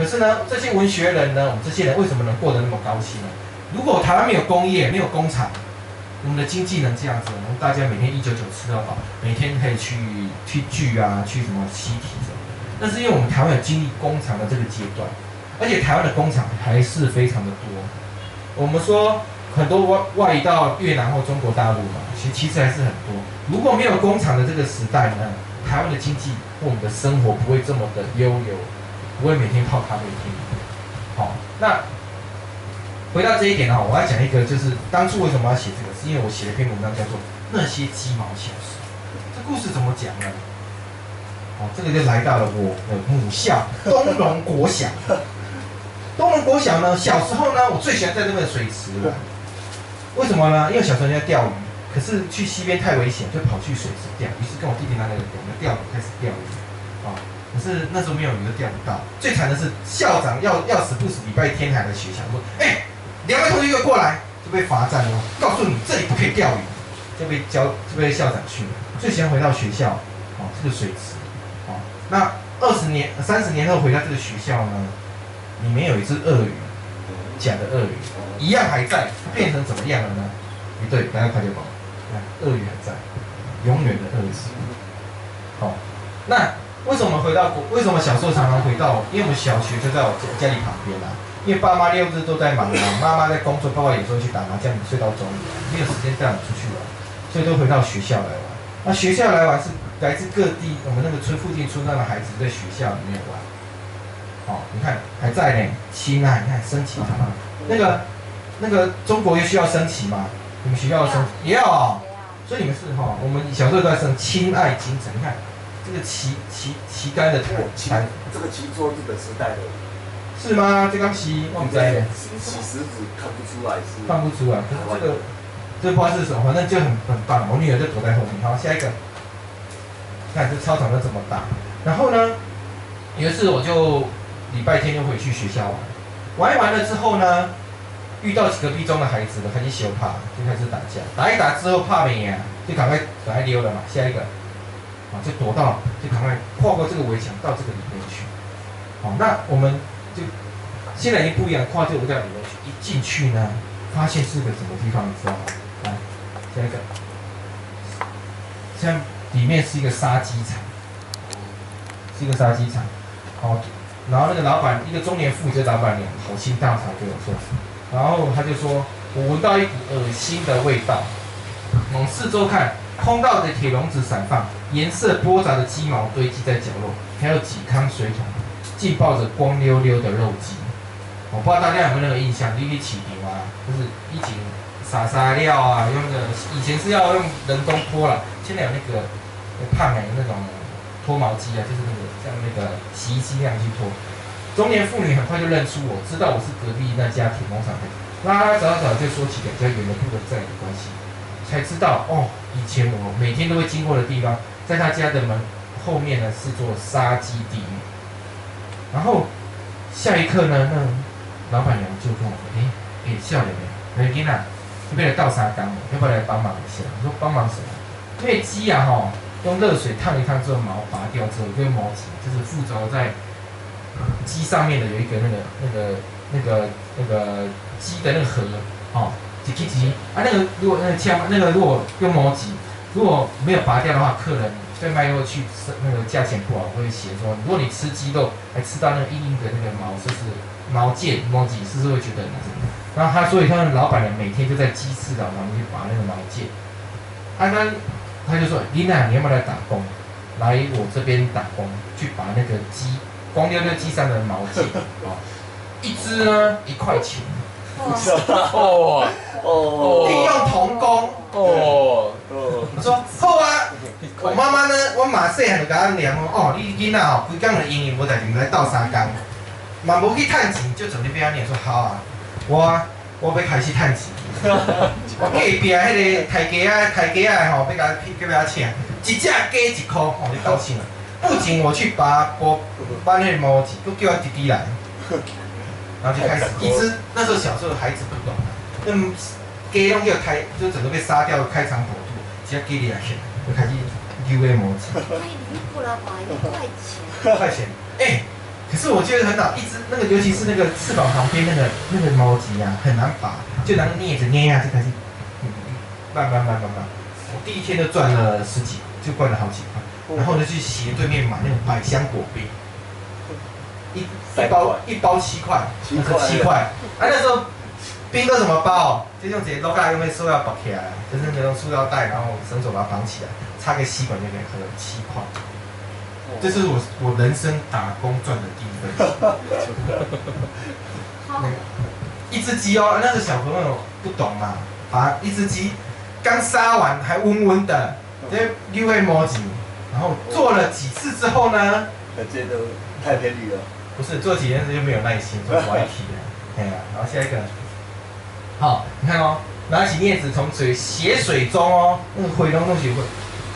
可是呢，这些文学人呢，我们这些人为什么能过得那么高兴呢？如果台湾没有工业，没有工厂，我们的经济能这样子，能大家每天一九九吃到饱，每天可以去去聚啊，去什么西体什么？那是因为我们台湾有经历工厂的这个阶段，而且台湾的工厂还是非常的多。我们说很多外外移到越南或中国大陆嘛，其其实还是很多。如果没有工厂的这个时代呢，台湾的经济或我们的生活不会这么的悠游，不会每天泡咖啡厅。好，那回到这一点呢，我要讲一个，就是当初为什么要写这个，是因为我写了一篇文章，叫做《那些鸡毛小事》。这故事怎么讲呢？哦，这个就来到了我的母校东龙国小。东龙国小呢，小时候呢，我最喜欢在那边水池了。为什么呢？因为小时候要钓鱼，可是去溪边太危险，就跑去水池钓。于是跟我弟弟拿了个钓竿开始钓鱼。啊，可是那时候没有鱼钓不到。最惨的是校长要要死不死，礼拜天还来学校说：“哎，两位同学又过来，就被罚站了。告诉你这里不可以钓鱼，就被教就被校长训了。最先回到学校，哦，这个水池，哦，那二十年、三十年后回到这个学校呢，里面有一只鳄鱼，假的鳄鱼，一样还在，它变成怎么样了呢？一对，大家快点跑，看鳄鱼还在，永远的鳄鱼。好，那为什么回到国？为什么小时候常常回到？因为我们小学就在我家家里旁边啦。因为爸妈六日都在忙啊，妈妈在工作，爸爸有时候去打麻将，睡到中午，没有时间带我们出去玩，所以都回到学校来玩。那学校来玩是来自各地，我们那个村附近村上的孩子在学校里面玩。好，你看还在呢，亲啊，你看升旗了吗？那个那个中国又需要升旗吗？你们学校升也要啊、所以你们是哈，我们小时候都在升亲爱精神。你看这个旗旗旗杆的这个旗这个旗做日本时代的，是吗？这张旗我们在起食指看不出来是放不出来，可是这个这不知道是什么，反正就很很棒。我女儿就躲在后面。好，下一个，看这操场都这么大。然后呢，有一次我就礼拜天就回去学校玩，玩一玩了之后呢，遇到隔壁中的孩子了，开始羞怕，就开始打架。打一打之后怕没啊，就赶快赶快溜了嘛。下一个，啊，就躲到，就赶快跨过这个围墙到这个里面去。好，那我们就现在已经不一样，跨这个围墙里面去，一进去呢，发现是个什么地方，你知道吗？来，下一个，像里面是一个杀鸡场，是一个杀鸡场。好，然后那个老板，一个中年妇女的老板娘，好心大嫂对我说，然后他就说，我闻到一股恶心的味道，往四周看，空荡的铁笼子散放，颜色波杂的鸡毛堆积在角落，还有几筐水桶，浸泡着光溜溜的肉鸡。我不知道大家有没有那个印象，你去起牛啊，就是一起撒撒料啊，用那个以前是要用人工拖了，现在有那个胖的那种脱毛机啊，就是那个像那个洗衣机那样去脱。中年妇女很快就认出我，知道我是隔壁那家铁工厂的，拉拉找找就说起比较远的不能在的关系，才知道哦，以前我每天都会经过的地方，在他家的门后面呢是座杀鸡地狱。然后下一刻呢，那老板娘就跟我说：“哎、哎，笑脸没？哎，囡仔，这边来倒沙缸，要不要来帮忙一下？”我说：“帮忙什么？因为鸡啊，哈，用热水烫一烫之后，毛拔掉之后，这个毛质就是附着在鸡上面的有一个那个那个那个那个鸡的那个核，哦，挤挤挤啊，那个如果那个枪那个如果用毛挤，如果没有拔掉的话，客人在卖过去那个价钱不好，会写说，如果你吃鸡肉还吃到那个硬硬的那个毛，就是毛腱毛脊，是不是会觉得很难受？然后他所以他的老板娘每天就在鸡翅寮旁边去拔那个毛腱，他那他就说，丽娜你要不要来打工？来我这边打工，去拔那个鸡光溜溜鸡上的毛腱，哦，一只呢一块钱，哦哦利用童工。哦，哦，我说好啊，我妈妈呢，我马细汉就甲我念讲，哦，你囡仔哦，规工的英语无代志，毋来斗三工，嘛无去趁钱，就准备要念说好啊，我我要开始趁钱。我隔壁迄个台鸡啊，台鸡啊吼，要甲要甲请，一只鸡一箍，哦，你高兴了。不仅我去拔我拔那毛子，都叫我弟弟来，然后就开始一只那时候小时候孩子不懂，嗯，鸡拢叫开，就整个被杀掉，开肠破肚，只要鸡你来起来，就开始丢那毛子。所以你过来买一块钱，五块钱，哎、可是我觉得很好，一只那个，尤其是那个翅膀旁边那个那个毛巾啊，很难拔，就拿镊子捏下就，开始慢慢慢慢慢。我第一天就赚了十几，就赚了好几块，然后就去斜对面买那种百香果冰，一一包一包七块，那是七块。啊，那时候冰都怎么包？就用这些捞盖用那塑料绑起来，就是那种塑料袋，然后绳索把它绑起来，插个吸管就可以喝，七块。这是我我人生打工赚的第一份钱。一只鸡哦，那个小朋友不懂嘛，把一只鸡刚杀完还温温的，这又会摸紧，然后做了几次之后呢？我觉得太便宜了。不是做几件事就没有耐心，就歪题了。哎呀，然后下一个，好，你看哦，拿起镊子从水血水中哦，那个回龙东西会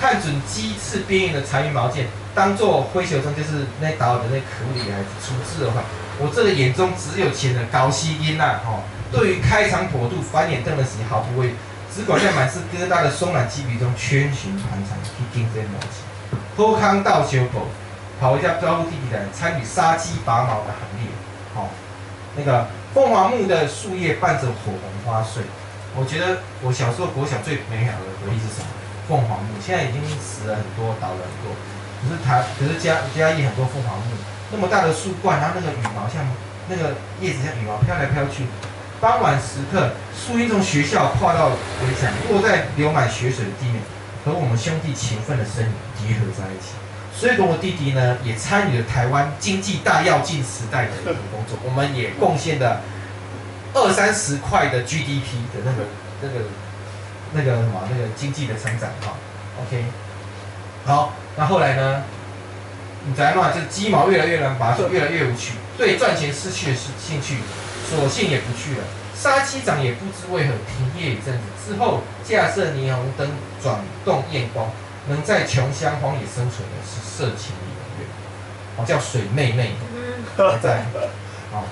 看准鸡翅边缘的残余毛件。当做灰球中就是那岛的那壳里来处置的话，我这个眼中只有钱的高息音呐，吼，对于开肠破肚、翻脸瞪的事毫不畏只管在满是疙瘩的松软鸡皮中圈寻盘缠，去竞争默契。偷康道修狗，跑回家招呼弟弟来参与杀鸡拔毛的行列，好，那个凤凰木的树叶伴着火红花穗，我觉得我小时候国小最美好的回忆是什么？凤凰木，现在已经死了很多，倒了很多。可是它，可是嘉嘉义很多凤凰木，那么大的树冠，然后那个羽毛像那个叶子像羽毛飘来飘去。傍晚时刻，树荫从学校跨到围墙，落在流满血水的地面，和我们兄弟勤奋的身影结合在一起。所以，跟我弟弟呢，也参与了台湾经济大跃进时代的一个工作，我们也贡献了二三十块的 GDP 的那个那个那个什么那个经济的成长哈。OK，好。那后来呢？你再嘛，就鸡毛越来越难拔，就越来越无趣。对赚钱失去了兴趣，索性也不去了。杀鸡长也不知为何停业一阵子，之后架设霓虹灯，转动验光，能在穷乡荒野生存的是色情演员，哦，叫水妹妹，还在。哦，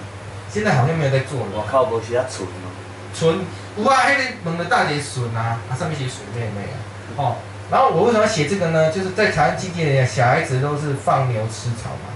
现在好像没有在做了。我靠，不是要存吗？存，有啊，那个问的大姐存啊，啊，上面写水妹妹啊，哦。然后我为什么要写这个呢？就是在台湾经济里，小孩子都是放牛吃草嘛。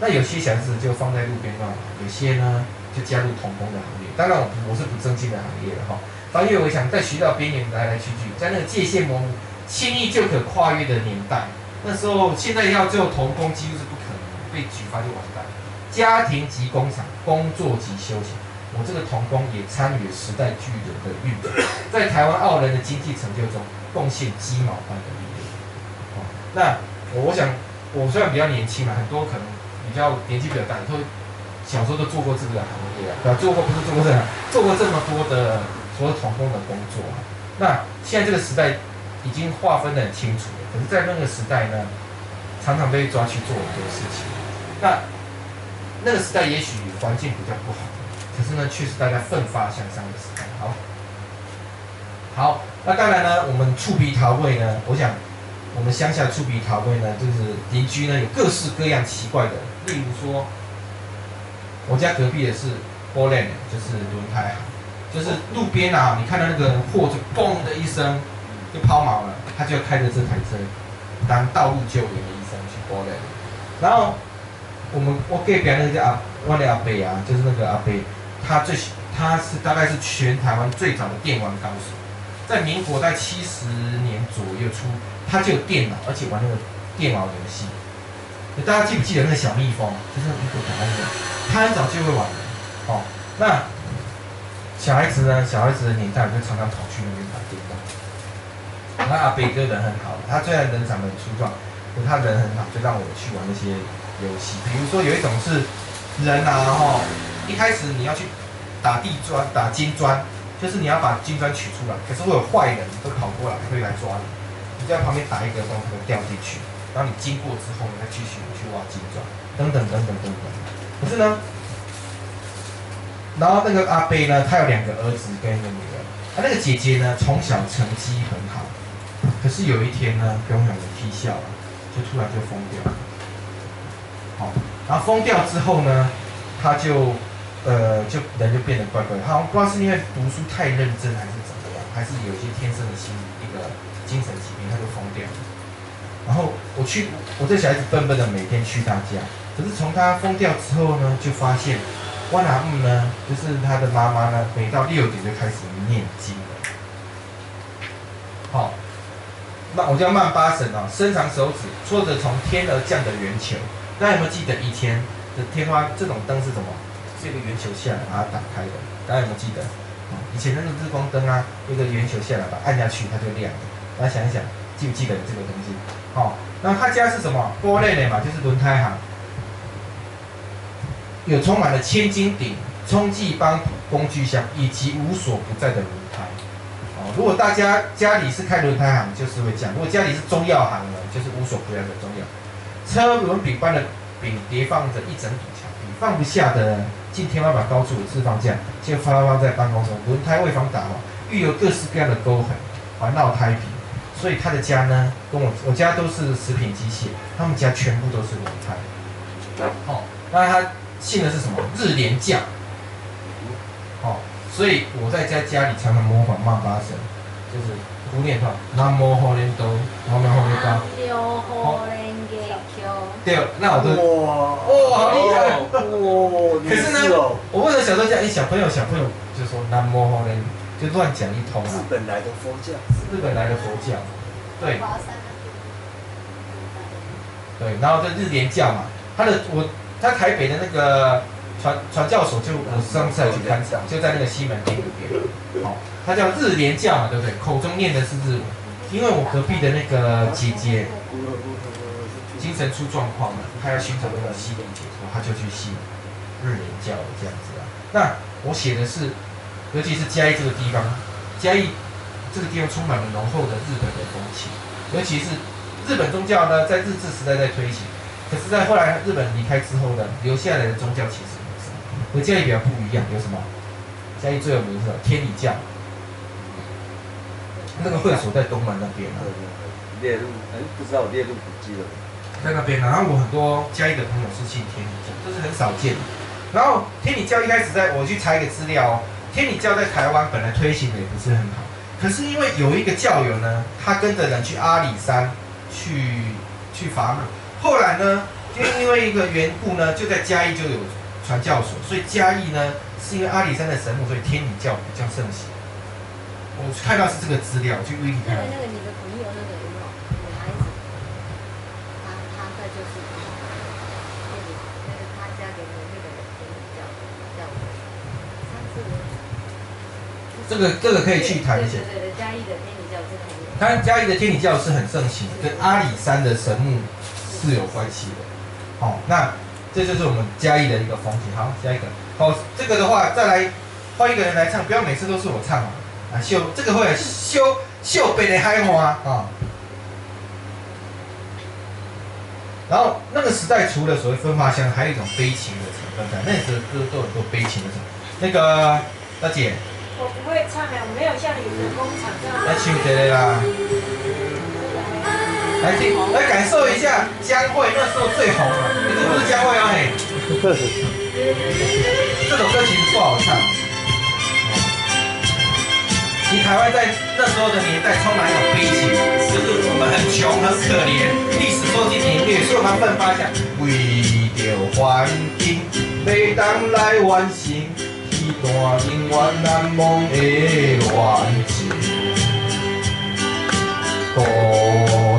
那有些小孩子就放在路边乱跑，有些呢就加入童工的行列。当然我我是不正经的行业了哈。翻越围墙，在学校边缘来来去去，在那个界限模糊、轻易就可跨越的年代，那时候现在要做童工几乎是不可能，被举发就完蛋。家庭及工厂，工作及休闲，我这个童工也参与时代巨人的运动，在台湾澳人的经济成就中。贡献鸡毛般的力量。哦，那我我想，我虽然比较年轻嘛，很多可能比较年纪比较大，都小时候都做过这个行业啊，做过不是做过这个，做过这么多的所有童工的工作啊。那现在这个时代已经划分的很清楚了，可是，在那个时代呢，常常被抓去做很多事情。那那个时代也许环境比较不好，可是呢，却是大家奋发向上的时代。好。好，那当然呢，我们触鼻桃味呢，我想我们乡下触鼻桃味呢，就是邻居呢有各式各样奇怪的，例如说，我家隔壁的是 b o l a n 就是轮胎行，就是路边啊，你看到那个货就嘣的一声就抛锚了，他就开着这台车当道路救援的医生去 b o l a n 然后我们我隔壁那个叫阿万的阿北啊，就是那个阿北，他最他是大概是全台湾最早的电玩高手。在民国在七十年左右出，他就有电脑，而且玩那个电脑游戏。大家记不记得那个小蜜蜂？就是一个可爱的，他很早就会玩。哦，那小孩子呢？小孩子的年代就常常跑去那边打电动。那阿北哥人很好，他虽然人长得很粗壮，可他人很好，就让我去玩那些游戏。比如说有一种是人啊，哈，一开始你要去打地砖、打金砖。就是你要把金砖取出来，可是会有坏人都跑过来会来抓你，你在旁边打一个洞，它会掉进去。然后你经过之后，你再继续去挖金砖，等等等等等等。可是呢，然后那个阿贝呢，他有两个儿子跟一个女儿，他那个姐姐呢从小成绩很好，可是有一天呢，不用讲的踢笑了，就突然就疯掉了。好，然后疯掉之后呢，他就。呃，就人就变得怪怪，好像不知道是因为读书太认真还是怎么样，还是有一些天生的心理一个精神疾病，他就疯掉了。然后我去，我这小孩子笨笨的，每天去他家，可是从他疯掉之后呢，就发现万阿姆呢，就是他的妈妈呢，每到六点就开始念经了。好、那我叫曼巴神哦，伸长手指戳着从天而降的圆球。大家有没有记得以前的天花这种灯是什么？这个圆球下来把它打开的，大家有没有记得？以前那个日光灯啊，一个圆球下来把它按下去它就亮了。大家想一想，记不记得这个东西？好、那他家是什么？玻璃的嘛，就是轮胎行，有充满了千斤顶、冲击帮工具箱以及无所不在的轮胎。哦，如果大家家里是开轮胎行，就是会这样；如果家里是中药行呢，就是无所不在的中药。车轮饼般的饼叠放着一整堵墙，放不下的近天花板高处的置放架，就发放在办公中。轮胎未防打滑，遇有各式各样的沟痕，环绕胎皮。所以他的家呢，跟我我家都是食品机械，他们家全部都是轮胎。哦，那他信的是什么？日莲教。哦，所以我在家家里常常模仿曼巴神，就是胡念话，南无好莲多，南无好莲高。对，那我都哇哇好厉害。哇！可是呢我为了小时候讲，哎，小朋友小朋友就说南无好莲，就乱讲一通啊。日啊。本来的佛教，日本来的佛教，对。对，然后这日莲教嘛，他的我他台北的那个传传教所就我上次还去看场，就在那个西门町那边，好、他叫日莲教嘛，对不对？口中念的是日文，因为我隔壁的那个姐姐精神出状况了，他要寻找那个西灵解脱，他就去信日莲教这样子啊。那我写的是，尤其是嘉义这个地方，嘉义这个地方充满了浓厚的日本的风情，尤其是日本宗教呢，在日治时代在推行，可是，在后来日本离开之后呢，留下来的宗教其实有什么？和嘉义比较不一样，有什么？嘉义最有名的是天理教，那个会所在东门那边啊。列入，哎，不知道我列入古迹了。在那边，然后我很多嘉义的朋友是信天理教，这是很少见的。然后天理教一开始在我去查一个资料哦，天理教在台湾本来推行的也不是很好，可是因为有一个教友呢，他跟着人去阿里山去去伐木，后来呢，就因为一个缘故呢，就在嘉义就有传教所，所以嘉义呢是因为阿里山的神木，所以天理教比较盛行。我看到是这个资料，去 w i 那看。那个你的朋友那个有没有女孩子？她她在就是那个那个她嫁给的那个人叫叫上次这个这个可以去谈一下。对对对，嘉义的天理教真的很有。他嘉义的天理教是很盛行的，跟阿里山的神木是有关系的。好、那这就是我们嘉义的一个风景。好，下一个。好、这个的话再来换一个人来唱，不要每次都是我唱啊。啊，秀这个会秀秀北的海花啊。然后那个时代除了所谓分发香，还有一种悲情的成分在，那时候歌都有很多悲情的成分。那个大姐我不会唱哎，我没有像你们的工厂这样。来唱一个啦。来听，来感受一下江蕙那时候最红了。你这不是江蕙啊？嘿，这首歌其实不好唱。其台湾在那时候的年代充满一种悲情，就是我们很穷很可怜，历史受尽凌虐，所以我们奋发想为着环境，要当来完成段永远难忘的恋情。孤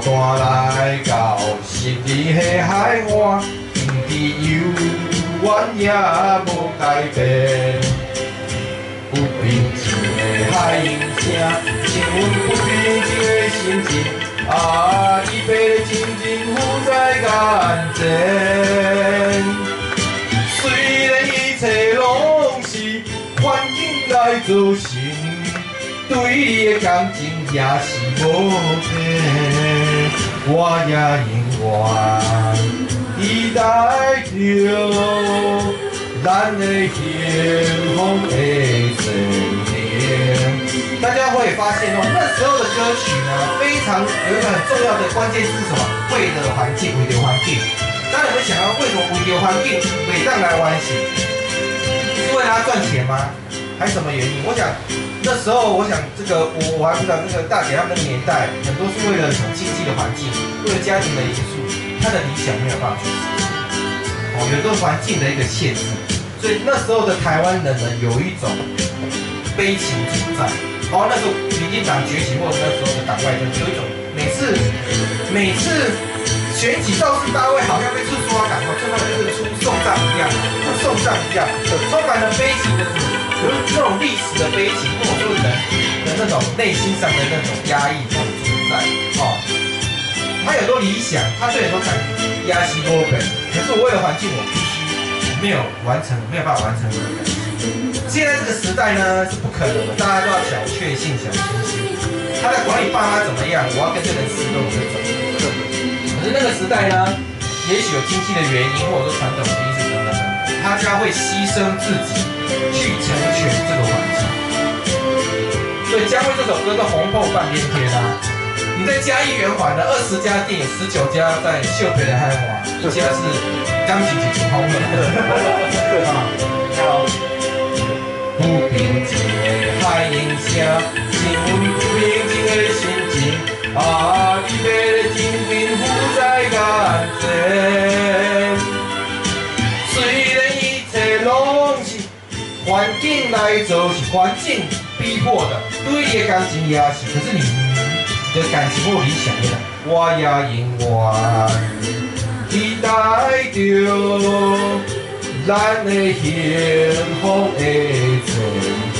单来到十二个海岸，天地悠远也无改变。不平静的海音声，亲阮不平静的心情，啊，已被静静浮在眼前。境来造成。对你的感情也是无变，我也永远期待着咱的幸福的生年。大家会发现哦，那时候的歌曲呢，非常有一个很重要的关键是什么？为了环境，为了环境。大家有没有想到，为什么为了环境，每当来湾行？是为了他赚钱吗？还是什么原因？我想那时候，我想这个我我还不知道，那个大姐他们那个年代，很多是为了什么经济的环境，为了家庭的因素，她的理想没有办法去实现。哦，有一个环境的一个限制，所以那时候的台湾人呢，有一种悲情存在。哦，那时候民进党崛起或者那时候的党外政，有一种每次每次选举造势大会，好像被出刷感哦，就像就是出送葬一样，送葬一样，充满了悲情的有这种历史的悲情，或者说人的那种内心上的那种压抑，那种存在。哦，他有多理想，他对很多感压西波本，可是我为了环境，我必须没有完成，没有办法完成我的感情。现在这个时代呢是不可能的，大家都要小确幸、小清新。他在管理爸妈怎么样，我要跟这个人私斗这种。可是那个时代呢，也许有经济的原因，或者说传统的他家会牺牲自己去成全这个环境。所以《江蕙》这首歌都红透半边天啊！你在嘉义圆环的二十家店，十九家在秀培的汉华，一家是钢琴姐姐红的。啊，好。不平静的海音声，是阮不平静的心情。啊，你的真平浮在眼前。环境来做，是环境逼迫的，对你的感情也是。可是你的感情或理想呢？我也永远期待着。咱的幸福的曾经，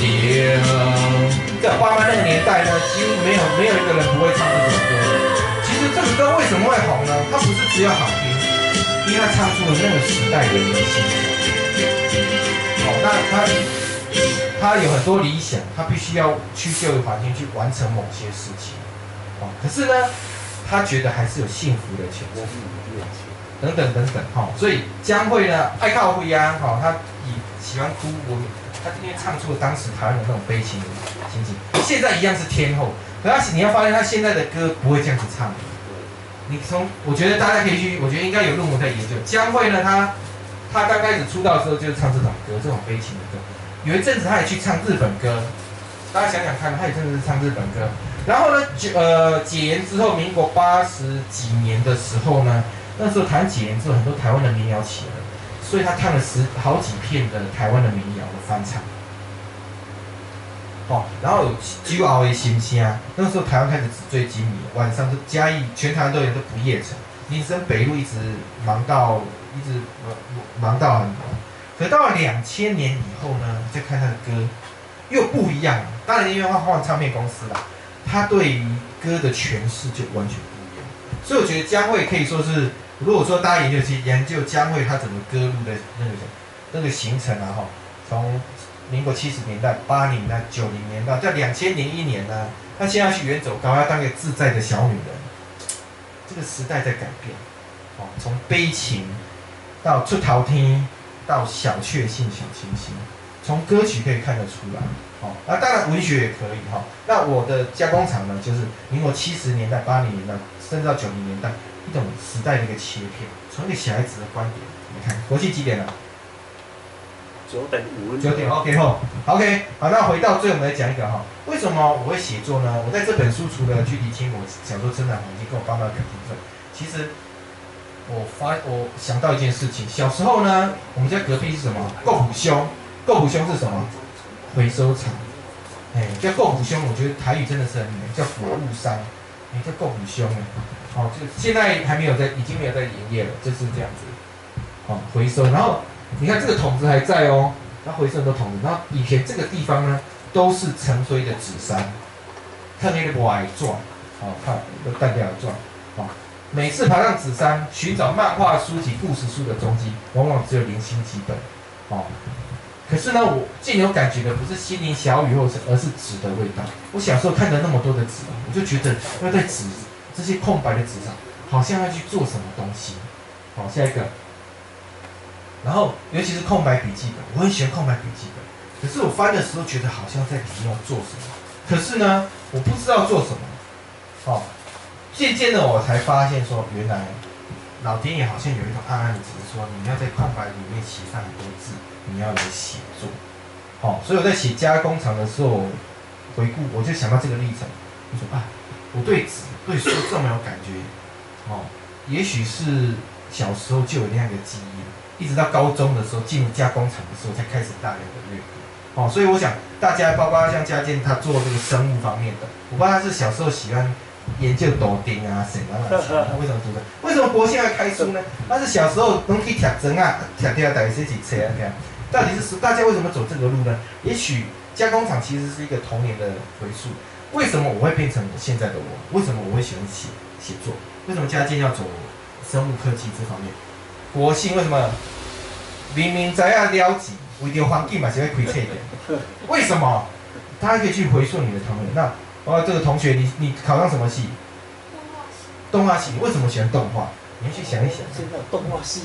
在爸妈那个年代呢，几乎没有没有一个人不会唱这首歌。其实这首歌为什么会红呢？它不是只有好听，因为它唱出了那个时代的人心。他他有很多理想，他必须要去就业环境去完成某些事情。哦，可是呢，他觉得还是有幸福的前景。等等等等，哈，所以江蕙呢爱靠灰啊，哈，他以喜欢哭，我他今天唱出了当时台湾的那种悲情情。现在一样是天后，可是你要发现他现在的歌不会这样子唱。你从我觉得大家可以去，我觉得应该有论文在研究江蕙呢，他他刚开始出道的时候就是唱这种歌，这种悲情的歌。有一阵子他也去唱日本歌，大家想想看，他也真的是唱日本歌。然后呢，就呃解严之后，民国八十几年的时候呢。那时候谈几年之后，很多台湾的民谣起来了，所以他唱了十好几片的台湾的民谣的翻唱。哦，然后有九熬的心声，那时候台湾开始纸醉金迷，晚上就嘉义全台湾都有都不夜城，民生北路一直忙到一直忙忙到很忙。可到了两千年以后呢，再看他的歌又不一样了。当然因为他换唱片公司了，他对于歌的诠释就完全不一样。所以我觉得江蕙可以说是。如果说大家研究去研究江蕙她整个歌路的那个那个形成啊哈，从民国七十年代、八零年代、九零年代，在两千零一年呢，她现在去远走高，要当个自在的小女人。这个时代在改变，哦，从悲情到出头天，到小确幸、小清新，从歌曲可以看得出来，哦，那当然文学也可以哈。那我的加工厂呢，就是民国七十年代、八零年代，甚至到九零年代。一种时代的一个切片，从一个小孩子的观点，你看国际几点了？九点五。九点，OK 吼，OK，好，那回到最后我们来讲一个哈，为什么我会写作呢？我在这本书除了去理清我小时候成长环境跟我爸妈的感情之外，其实我发我想到一件事情，小时候呢，我们家隔壁是什么？购虎兄，购虎兄是什么？回收厂，哎，叫购虎兄，我觉得台语真的是很美，叫服务商，哎，叫购虎兄哎。哦，就现在还没有在，已经没有在营业了，就是这样子。哦，回收，然后你看这个桶子还在哦，它回收很多桶子。然后以前这个地方呢，都是成堆的纸山，看那个歪状，哦，看都淡掉的状，每次爬上纸山寻找漫画书籍、故事书的踪迹，往往只有零星几本，哦。可是呢，我最有感觉的不是心灵小雨，或是而是纸的味道。我小时候看着那么多的纸，我就觉得要在纸。这些空白的纸上，好像要去做什么东西。好，下一个。然后，尤其是空白笔记本，我很喜欢空白笔记本。可是我翻的时候，觉得好像在里面要做什么。可是呢，我不知道做什么。哦，渐渐的我才发现说，原来老天爷好像有一种暗暗的指示，说你要在空白里面写上很多字，你要来写作。好，所以我在写加工厂的时候，回顾我就想到这个历程。我说啊，我对纸。对书这么有感觉，哦，也许是小时候就有那样的记忆，一直到高中的时候进入加工厂的时候才开始大量的阅读。哦，所以我想大家包括像嘉健他做这个生物方面的，我不知道他是小时候喜欢研究豆丁啊、什么啊，为什么读的？为什么国宪要开书呢？那是小时候拢去贴针啊、贴贴大些几册啊，这样。到底是大家为什么走这个路呢？也许加工厂其实是一个童年的回溯。为什么我会变成现在的我？为什么我会喜欢写写作？为什么嘉健要走生物科技这方面？国信为什么明明知影了解，为着环境嘛是会开册的？为什么？大家可以去回溯你的童年。那哦，这个同学，你你考上什么系？动画系。你为什么喜欢动画？你要去想一想。现在有动画系，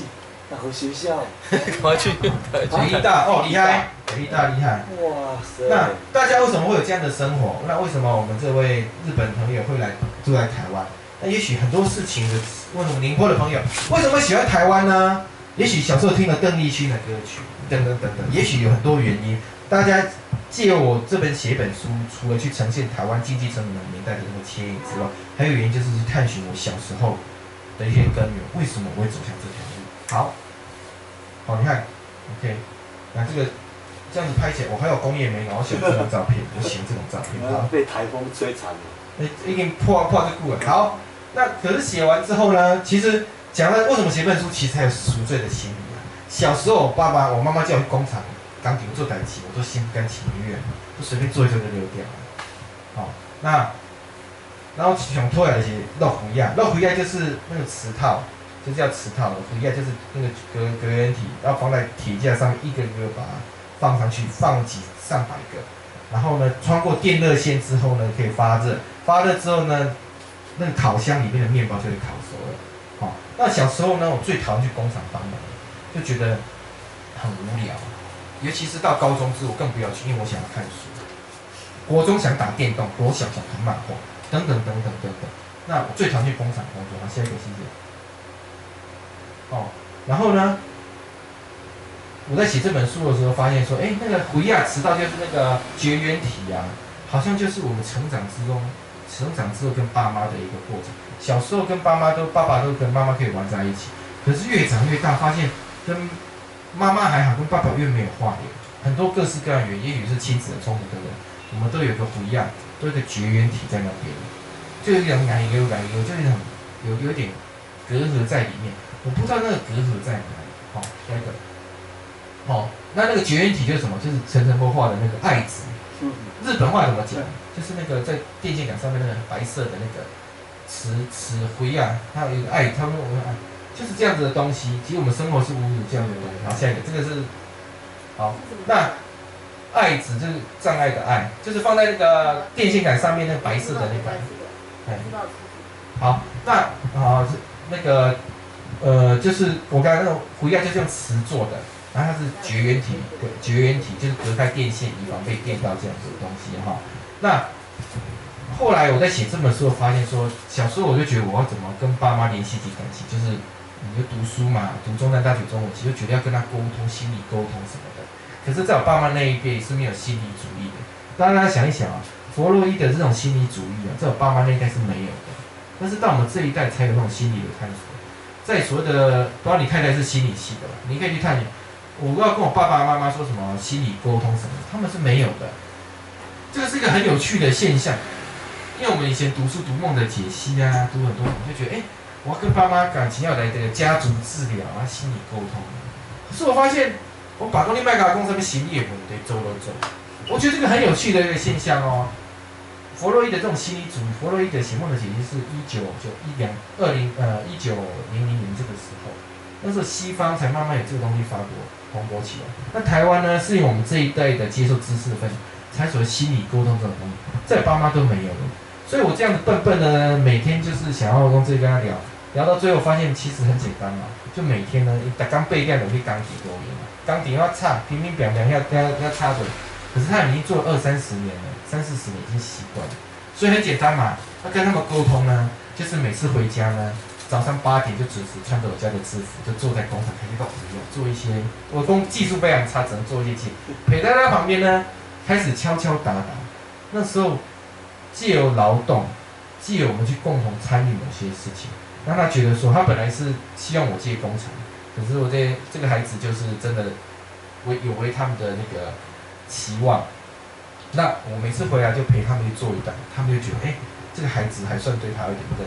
哪个学校？我去，北医大哦，厉害，北医大厉害。哇塞！那大家为什么会有这样的生活？那为什么我们这位日本朋友会来住在台湾？那也许很多事情的，问我们宁波的朋友为什么喜欢台湾呢？也许小时候听了邓丽君的歌曲，等等等等，也许有很多原因。大家借由我这本写一本书，除了去呈现台湾经济成本的年代的那个切影之外，还有原因就是去探寻我小时候的一些根源，为什么我会走向这条路？好，好，你看，OK，那这个这样子拍起来，我还有工业美脑，我喜欢这张照片，我喜欢这种照片。好，被台风摧残了。哎，已经破破这故了。好，那可是写完之后呢？其实讲了为什么写本书，其实还有赎罪的心理啊。小时候我爸爸、我妈妈叫我去工厂钢铁做代机，我都心甘情愿，就随便做一做就溜掉了。好，那然后想拖来的是肉胡亚，肉胡亚就是那个磁套，就叫磁套，胡亚就是那个隔隔缘体，要放在铁架上面，一个一个把它放上去，放几上百个，然后呢，穿过电热线之后呢，可以发热，发热之后呢，那个烤箱里面的面包就会烤熟了。好，那小时候呢，我最讨厌去工厂帮忙，就觉得很无聊，尤其是到高中之后，更不要去，因为我想要看书。国中想打电动，国小想看漫画，等等等等等等。那我最讨厌去工厂工作。好，下一个谢谢。哦，然后呢，我在写这本书的时候，发现说，哎，那个回亚迟到就是那个绝缘体啊，好像就是我们成长之中，成长之后跟爸妈的一个过程。小时候跟爸妈都，爸爸都跟妈妈可以玩在一起，可是越长越大，发现跟妈妈还好，跟爸爸越没有话聊。很多各式各样的原因，也许是亲子的冲突等等，我们都有个不一样，都有个绝缘体在那边，就有点奶油奶油，就是很有有点隔阂在里面。我不知道那个隔阂在哪里。好，下一个。好，那那个绝缘体就是什么？就是陈澄波画的那个爱子。嗯，日本话怎么讲？就是那个在电线杆上面那个白色的那个磁磁灰啊，它有一个爱，他们我们爱，就是这样子的东西。其实我们生活是无有这样的东西。好，下一个，这个是好，那爱子就是障碍的爱，就是放在那个电线杆上面那个白色的那个。哎，好，那好是那个呃，就是我刚才那种灰啊，就是用瓷做的。然后它是绝缘体，对，绝缘体就是隔开电线，以防被电到这样子的东西哈。那后来我在写这本书，发现说，小时候我就觉得我要怎么跟爸妈联系起感情，就是你就读书嘛，读中山大学中文，其实觉得要跟他沟通，心理沟通什么的。可是，在我爸妈那一辈是没有心理主义的。大家想一想啊，弗洛伊德这种心理主义啊，在我爸妈那一代是没有的。但是到我们这一代才有那种心理的探索。在所谓的，不知道你太太是心理系的吧？你可以去探。我要跟我爸爸妈妈说什么心理沟通什么，他们是没有的。这个是一个很有趣的现象，因为我们以前读书读梦的解析啊，读很多，我就觉得，哎，我跟爸妈感情要来这个家族治疗啊，心理沟通。可是我发现，我把公立麦克公上面行李也得走了走。我觉得这个很有趣的一个现象哦。弗洛伊德这种心理主义，弗洛伊德写梦的解析是一九九一两二零呃一九零零年这个时候，那时候西方才慢慢有这个东西发国。蓬勃起来。那台湾呢？是因为我们这一代的接受知识的分享，才所谓心理沟通这种东西，在爸妈都没有。所以我这样子笨笨的呢，每天就是想要用这跟他聊，聊到最后发现其实很简单嘛，就每天呢，他刚背掉的去钢琴多年嘛，钢琴要唱，平平表表要要要插嘴，可是他已经做了二三十年了，三四十年已经习惯了，所以很简单嘛。那跟他们沟通呢，就是每次回家呢。早上八点就准时穿着我家的制服，就坐在工厂开始到不用做一些我工技术非常差，只能做一些。陪在他旁边呢，开始敲敲打打。那时候借由劳动，借由我们去共同参与某些事情，让他觉得说，他本来是希望我借工厂，可是我这这个孩子就是真的为有违他们的那个期望。那我每次回来就陪他们去做一段，他们就觉得，哎、这个孩子还算对他有点认同，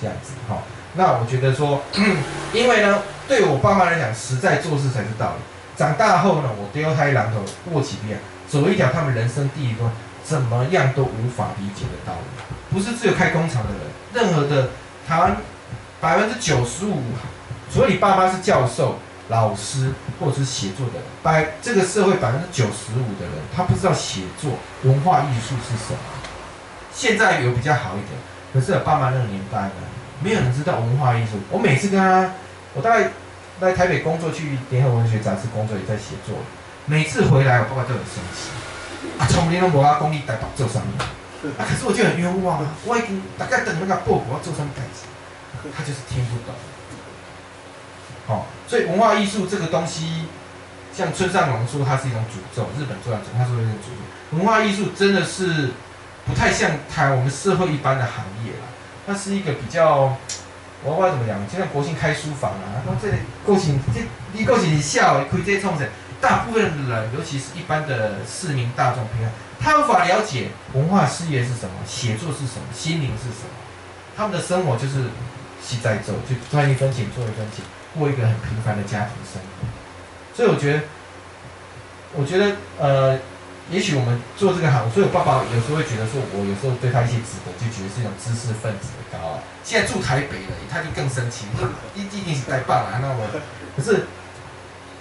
这样子哈、那我觉得说，因为呢，对我爸妈来讲，实在做事才是道理。长大后呢，我丢开榔头握起鞭，走一条他们人生第一段怎么样都无法理解的道路。不是只有开工厂的人，任何的台湾百分之九十五，除了你爸妈是教授、老师或者是写作的人，百这个社会百分之九十五的人，他不知道写作文化艺术是什么。现在有比较好一点，可是我爸妈那个年代呢，没有人知道文化艺术。我每次跟他，我大概在台北工作，去联合文学杂志工作，也在写作。每次回来，我爸爸都很生气。啊，从你拢无啊，讲你台北做上面？啊，可是我就很冤枉啊！我已经大概等那个报告我做什么代志，他就是听不懂。好、所以文化艺术这个东西，像村上隆说它是一种诅咒，日本作家他说是一种诅咒。文化艺术真的是不太像台我们社会一般的行业啦，它是一个比较，我不知道怎么讲，就像国庆开书房啊，那这里国庆这你国庆笑开这冲着？大部分人，尤其是一般的市民大众朋友，他无法了解文化事业是什么，写作是什么，心灵是什么。他们的生活就是西在做，就赚一分钱做一分钱，过一个很平凡的家庭生活。所以我觉得，我觉得呃，也许我们做这个行，所以我爸爸有时候会觉得说，我有时候对他一些指责，就觉得是一种知识分子的高傲。现在住台北了，他就更生气，一一定是太棒了。那我，可是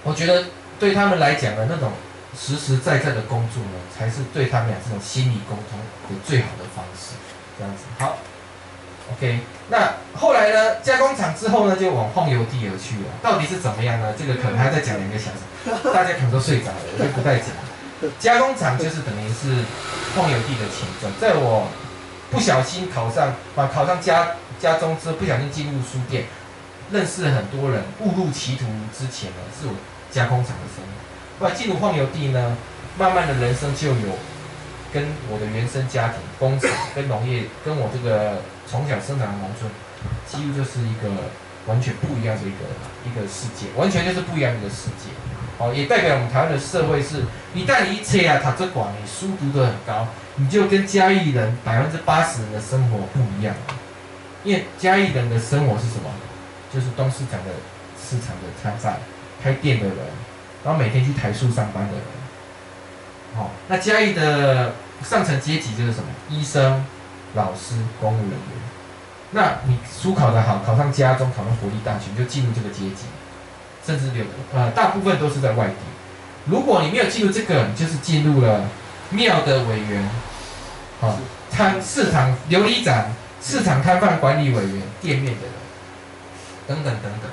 我觉得对他们来讲的，那种实实在在的工作呢，才是对他们俩这种心理沟通的最好的方式。这样子，好，OK。那后来呢，加工厂之后呢，就往晃油地而去了。到底是怎么样呢？这个可能还要再讲两个小时，大家可能都睡着了，我就不再讲。加工厂就是等于是晃油地的前传。在我不小心考上，啊，考上家家中之后，不小心进入书店，认识了很多人，误入歧途之前呢，是我加工厂的生活。后来进入晃油地呢，慢慢的人生就有跟我的原生家庭、工厂、跟农业、跟我这个从小生长的农村，几乎就是一个完全不一样的一个一个世界，完全就是不一样的一个世界。哦，也代表我们台湾的社会是，一旦你一切啊，读这管，你书读得很高，你就跟嘉义人百分之八十人的生活不一样。因为嘉义人的生活是什么？就是东市场的市场的参赛、开店的人，然后每天去台塑上班的人。好、那嘉义的上层阶级就是什么？医生、老师、公务人员。那你书考得好，考上家中，考上国立大学，你就进入这个阶级。甚至有呃，大部分都是在外地。如果你没有进入这个，你就是进入了庙的委员，好、摊市场琉璃展、市场摊贩管理委员、店面的人，等等等等。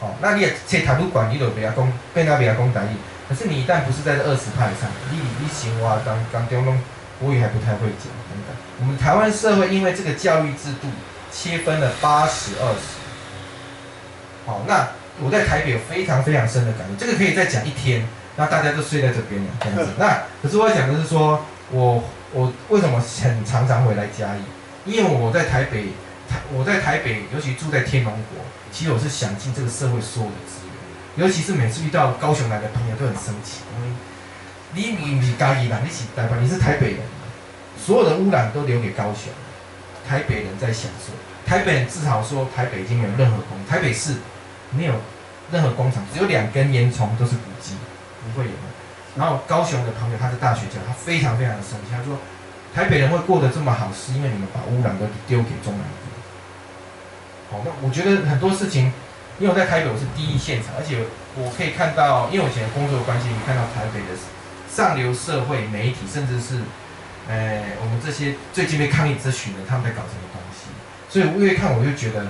好、那你也去塔图管，你都不要讲，被那不要讲台语。可是你一旦不是在这二十派上，你你生活当当中拢国语还不太会讲等等。我们台湾社会因为这个教育制度切分了八十二十。好，那我在台北有非常非常深的感觉，这个可以再讲一天，那大家都睡在这边了这样子。那可是我要讲的是说，我我为什么很常常回来嘉义？因为我在台北，我在台北，尤其住在天龙国，其实我是想尽这个社会所有的资源，尤其是每次遇到高雄来的朋友都很生气，因为你你不是嘉义人，你是台北，你是台北人，所有的污染都留给高雄，台北人在享受。台北人自豪说，台北已经没有任何工，台北市没有任何工厂，只有两根烟囱都是古迹，不会有的。然后高雄的朋友他是大学教，他非常非常的生气，他说台北人会过得这么好，是因为你们把污染都丢给中南部。好，那我觉得很多事情，因为我在台北我是第一现场，而且我可以看到，因为我以前工作关系，你看到台北的上流社会媒体，甚至是，呃，我们这些最近被抗议咨询的，他们在搞什么东西。所以越看我就觉得，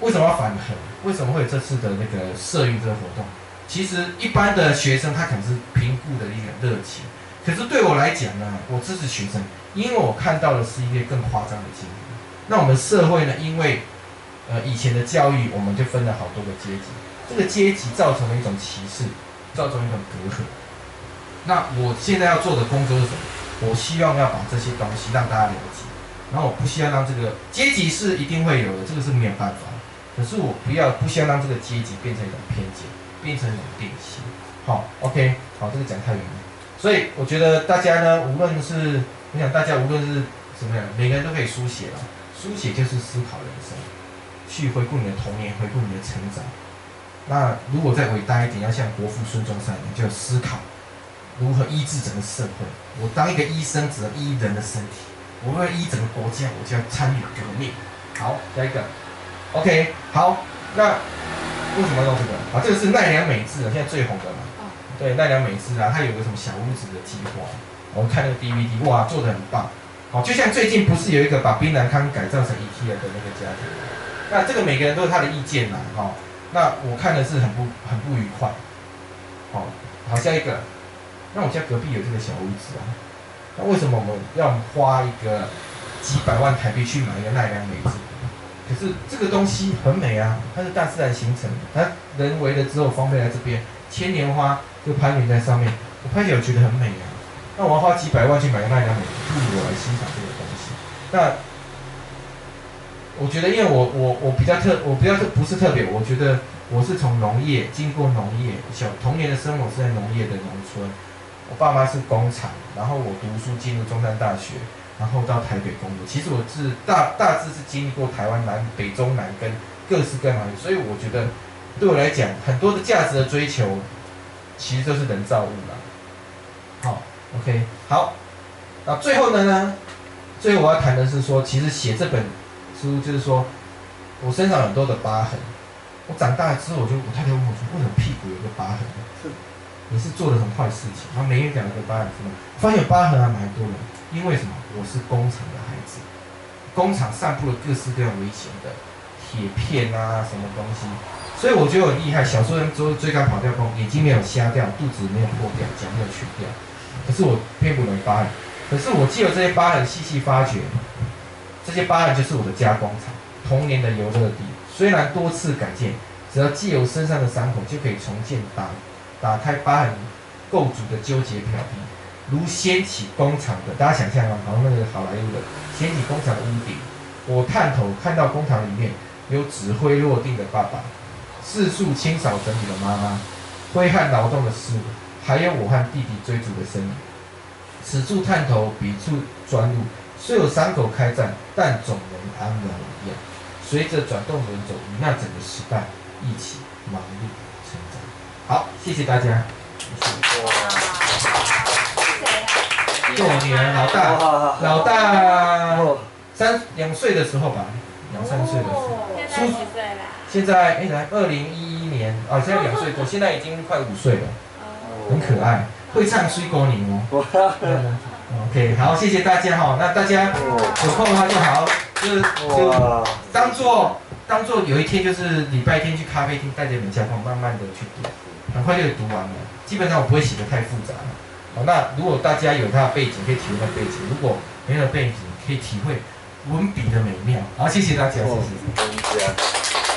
为什么要反核？为什么会有这次的那个社运这个活动？其实一般的学生他可能是评估的一个热情，可是对我来讲呢，我支持学生，因为我看到的是一个更夸张的经历。那我们社会呢，因为呃以前的教育，我们就分了好多个阶级，这个阶级造成了一种歧视，造成一种隔阂。那我现在要做的工作是什么？我希望要把这些东西让大家了解。然后我不希望让这个阶级是一定会有的，这个是没有办法。可是我不要不希望让这个阶级变成一种偏见，变成一种定型。好，OK，好，这个讲太远了。所以我觉得大家呢，无论是我想大家无论是什么样，每个人都可以书写了。书写就是思考人生，去回顾你的童年，回顾你的成长。那如果再伟大一点，要像国父孙中山一样，就思考如何医治整个社会。我当一个医生，只能医人的身体；我为了医整个国家，我就要参与革命。好，下一个，OK，好，那为什么要用这个？啊，这个是奈良美智啊，现在最红的嘛。对，奈良美智啊，它有个什么小屋子的计划，我们看那个 DVD，哇，做的很棒。好，就像最近不是有一个把槟榔康改造成 IKEA 的那个家庭，那这个每个人都有他的意见啦，哈。那我看的是很不很不愉快。好，好，下一个，那我家隔壁有这个小屋子啊，那为什么我们要花一个几百万台币去买一个奈良美智？可是这个东西很美啊，它是大自然形成的，它人为的之后方便在这边，千年花就攀援在上面，我拍起来我觉得很美啊。那我要花几百万去买个奈良美智，不如我来欣赏这个东西。那我觉得，因为我我我比较特，我比较特不是特别，我觉得我是从农业经过农业，小童年的生活是在农业的农村，我爸妈是工厂，然后我读书进入中山大学，然后到台北工作。其实我是大大致是经历过台湾南北中南跟各式各样的，所以我觉得对我来讲，很多的价值的追求，其实都是人造物啦。好，OK，好，那最后呢呢，最后我要谈的是说，其实写这本。书就是说，我身上很多的疤痕。我长大之后，我就我太太问我说，为什么屁股有个疤痕？你是做了什么坏事情？他每月讲一个疤痕是吗？发现疤痕还蛮多的，因为什么？我是工厂的孩子，工厂散布了各式各样危险的铁片啊，什么东西，所以我觉得很厉害。小时候人追追赶跑掉工，眼睛没有瞎掉，肚子没有破掉，脚没有去掉，可是我并不能疤痕。可是我借由这些疤痕细细发掘。这些疤痕就是我的加工厂，童年的游乐地。虽然多次改建，只要借由身上的伤口，就可以重建打打开疤痕构筑的纠结表皮。如掀起工厂的，大家想象啊，好像那个好莱坞的掀起工厂的屋顶。我探头看到工厂里面有指挥落定的爸爸，四处清扫整理的妈妈，挥汗劳动的师傅，还有我和弟弟追逐的身影。此处探头，彼处钻入。虽有伤口开战，但总能安然无恙。随着转动轮轴，与那整个时代一起忙碌。好，谢谢大家。哇，谢我女儿老大，老大三两岁的时候吧，两三岁的时候。现在几岁了？现在哎来，二零一一年啊，现在两岁多，现在已经快五岁了，很可爱，会唱《水果泥》哦。OK，好，谢谢大家哈。那大家有空的话就好，就是就当做当做有一天就是礼拜天去咖啡厅，带着你们家朋慢慢的去读，很快就读完了。基本上我不会写的太复杂。好，那如果大家有他的背景，可以体会他的背景；如果没有背景，可以体会文笔的美妙。好，谢谢大家，谢谢。